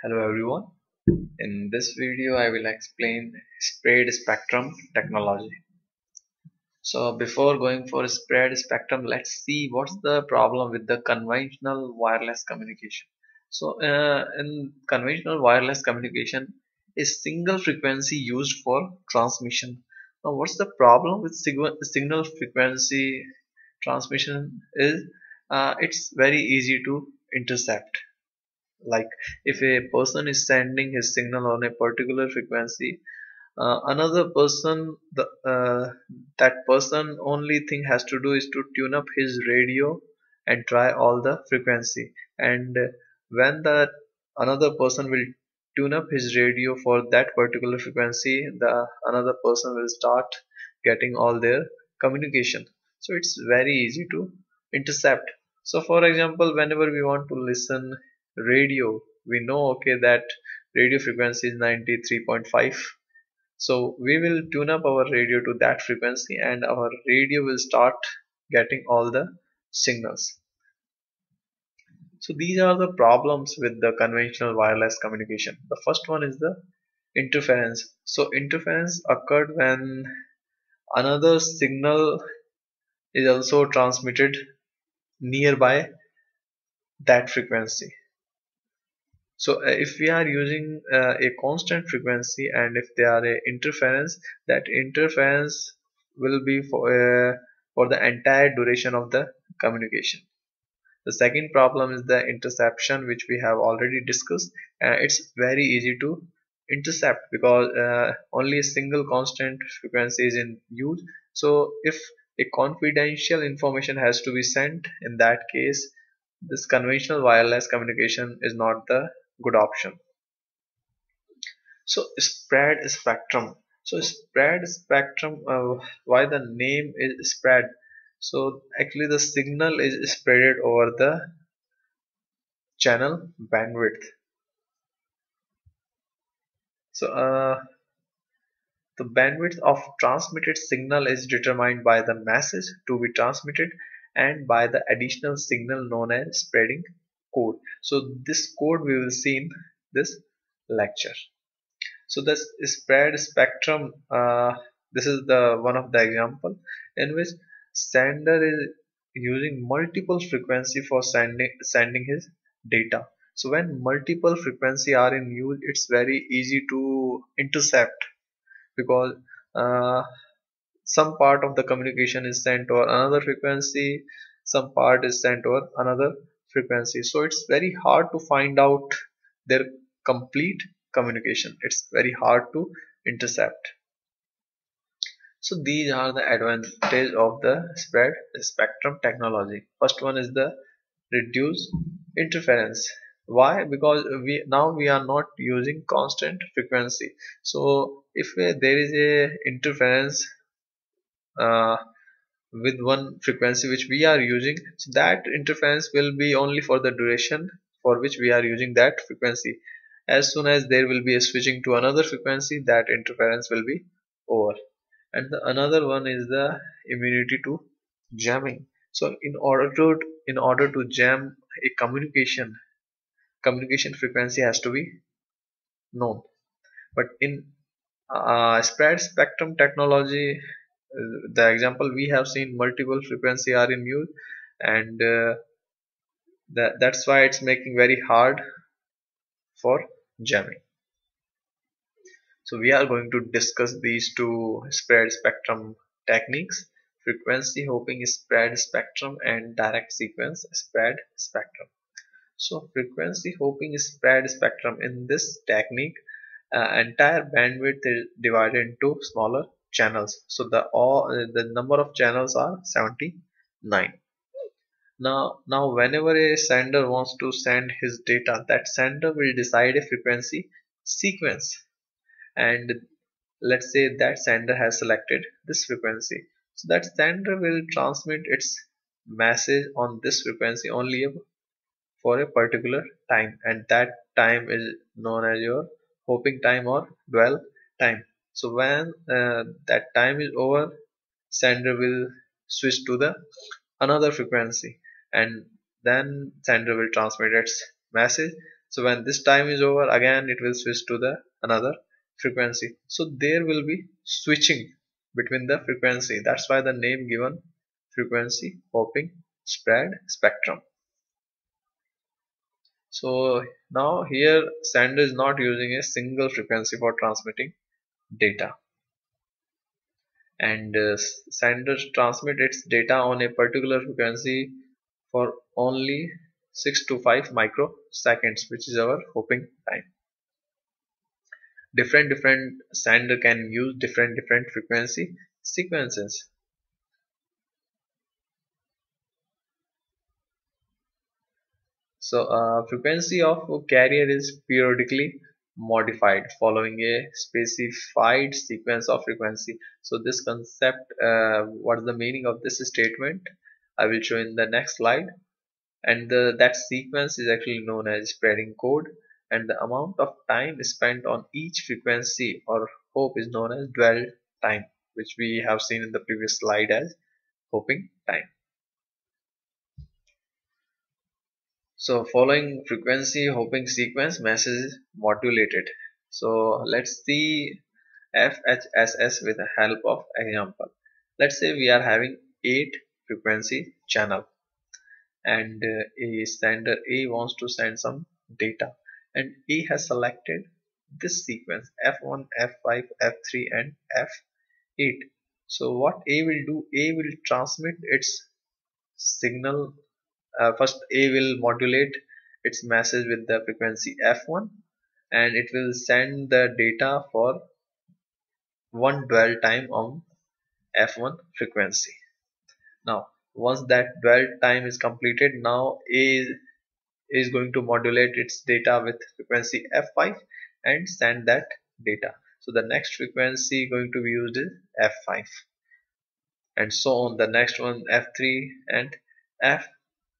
Hello everyone. In this video I will explain spread spectrum technology. So before going for spread spectrum let's see what's the problem with the conventional wireless communication. So uh, in conventional wireless communication a single frequency used for transmission. Now what's the problem with signal frequency transmission is uh, it's very easy to intercept like if a person is sending his signal on a particular frequency uh, another person the uh, that person only thing has to do is to tune up his radio and try all the frequency. And when that another person will tune up his radio for that particular frequency the another person will start getting all their communication. So it's very easy to intercept. So for example whenever we want to listen radio we know okay that radio frequency is 93.5 so we will tune up our radio to that frequency and our radio will start getting all the signals. So these are the problems with the conventional wireless communication. The first one is the interference. So interference occurred when another signal is also transmitted nearby that frequency so uh, if we are using uh, a constant frequency and if there are a interference that interference will be for uh, for the entire duration of the communication. The second problem is the interception which we have already discussed uh, it's very easy to intercept because uh, only a single constant frequency is in use. So if a confidential information has to be sent in that case this conventional wireless communication is not the good option. So spread spectrum. So spread spectrum uh, why the name is spread? So actually the signal is spreaded over the channel bandwidth. So uh, the bandwidth of transmitted signal is determined by the message to be transmitted and by the additional signal known as spreading code. So this code we will see in this lecture. So this spread spectrum uh, this is the one of the example in which sender is using multiple frequency for sending sending his data. So when multiple frequency are in use it's very easy to intercept because uh, some part of the communication is sent over another frequency some part is sent over another frequency. So it's very hard to find out their complete communication. It's very hard to intercept. So these are the advantage of the spread spectrum technology. First one is the reduce interference. Why? Because we now we are not using constant frequency. So if there is a interference uh, with one frequency which we are using. So that interference will be only for the duration for which we are using that frequency. As soon as there will be a switching to another frequency that interference will be over. And the another one is the immunity to jamming. So in order to in order to jam a communication communication frequency has to be known. But in uh, spread spectrum technology the example we have seen multiple frequency are in use and uh, that, that's why it's making very hard for jamming. So we are going to discuss these two spread spectrum techniques frequency hopping spread spectrum and direct sequence spread spectrum. So frequency hopping spread spectrum in this technique uh, entire bandwidth is divided into smaller channels. So the all uh, the number of channels are 79 now now whenever a sender wants to send his data that sender will decide a frequency sequence. And let's say that sender has selected this frequency. So that sender will transmit its message on this frequency only for a particular time. And that time is known as your hopping time or dwell time so when uh, that time is over sender will switch to the another frequency and then sender will transmit its message. So when this time is over again it will switch to the another frequency. So there will be switching between the frequency. That's why the name given frequency hopping spread spectrum. So now here sender is not using a single frequency for transmitting data. And uh, sender transmit its data on a particular frequency for only 6 to 5 microseconds which is our hopping time. Different different sender can use different different frequency sequences. So uh, frequency of carrier is periodically modified following a specified sequence of frequency. So this concept uh, what is the meaning of this statement? I will show in the next slide. And the, that sequence is actually known as spreading code. And the amount of time spent on each frequency or hop is known as dwell time which we have seen in the previous slide as hopping time so following frequency hopping sequence message is modulated. So let's see FHSS with the help of example. Let's say we are having 8 frequency channel and uh, a sender A wants to send some data and A has selected this sequence F1, F5, F3 and F8 so what A will do? A will transmit its signal uh, first A will modulate its message with the frequency F1 and it will send the data for one dwell time on F1 frequency. Now once that dwell time is completed now A is going to modulate its data with frequency F5 and send that data. So the next frequency going to be used is F5 and so on. The next one F3 and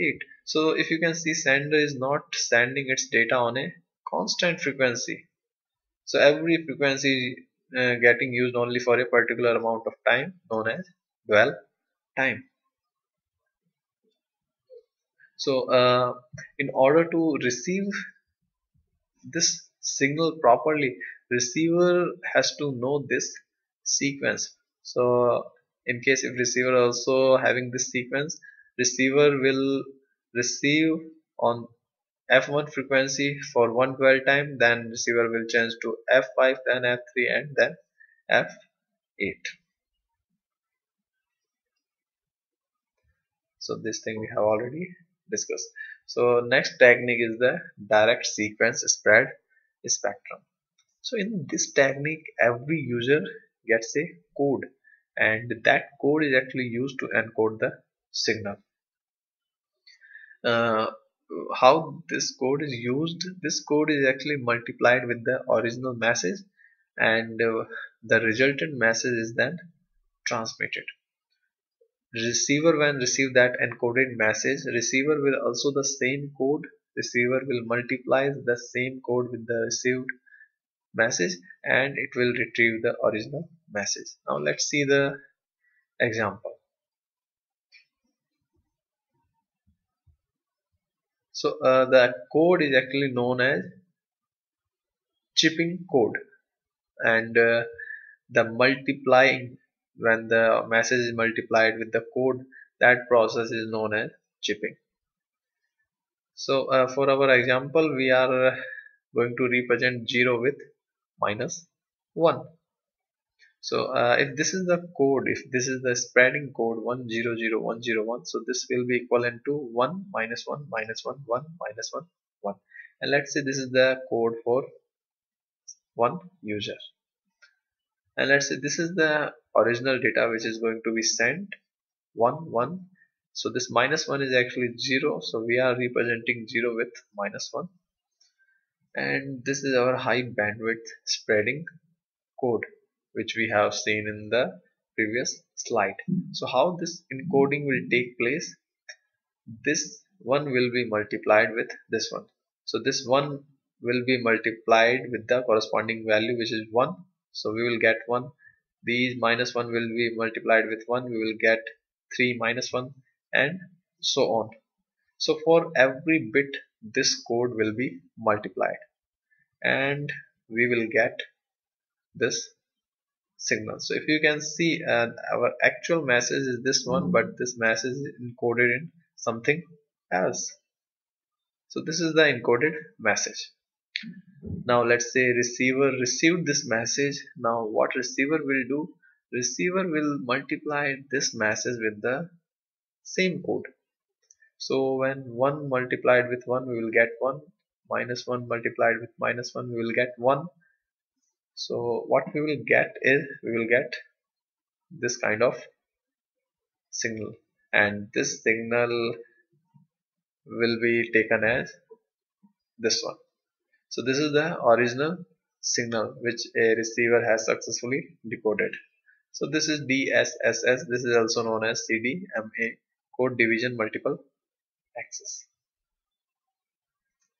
F8 so if you can see sender is not sending its data on a constant frequency. So every frequency uh, getting used only for a particular amount of time known as dwell time. So uh, in order to receive this signal properly receiver has to know this sequence. So in case if receiver also having this sequence receiver will receive on f1 frequency for one dwell time then receiver will change to f5 then f3 and then f8 so this thing we have already discussed. So next technique is the direct sequence spread spectrum. So in this technique every user gets a code and that code is actually used to encode the signal. Uh, how this code is used? This code is actually multiplied with the original message and uh, the resultant message is then transmitted. Receiver when receive that encoded message receiver will also the same code receiver will multiply the same code with the received message and it will retrieve the original message. Now let's see the example so uh, the code is actually known as chipping code. And uh, the multiplying when the message is multiplied with the code that process is known as chipping. So uh, for our example we are going to represent 0 with minus 1 so uh, if this is the code if this is the spreading code 100101 so this will be equivalent to 1 minus 1 minus 1 1 minus 1 1 and let's say this is the code for one user. And let's say this is the original data which is going to be sent 1 1 so this minus 1 is actually 0 so we are representing 0 with minus 1 and this is our high bandwidth spreading code which we have seen in the previous slide. So how this encoding will take place? This one will be multiplied with this one. So this one will be multiplied with the corresponding value which is 1 so we will get 1 these minus 1 will be multiplied with 1 we will get 3 minus 1 and so on. So for every bit this code will be multiplied. And we will get this signal. So if you can see uh, our actual message is this one but this message is encoded in something else. So this is the encoded message. Now let's say receiver received this message. Now what receiver will do? Receiver will multiply this message with the same code. So when 1 multiplied with 1 we will get 1 minus 1 multiplied with minus 1 we will get 1 so what we will get is we will get this kind of signal and this signal will be taken as this one so this is the original signal which a receiver has successfully decoded so this is DSSS this is also known as CDMA code division multiple access.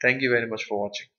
Thank you very much for watching.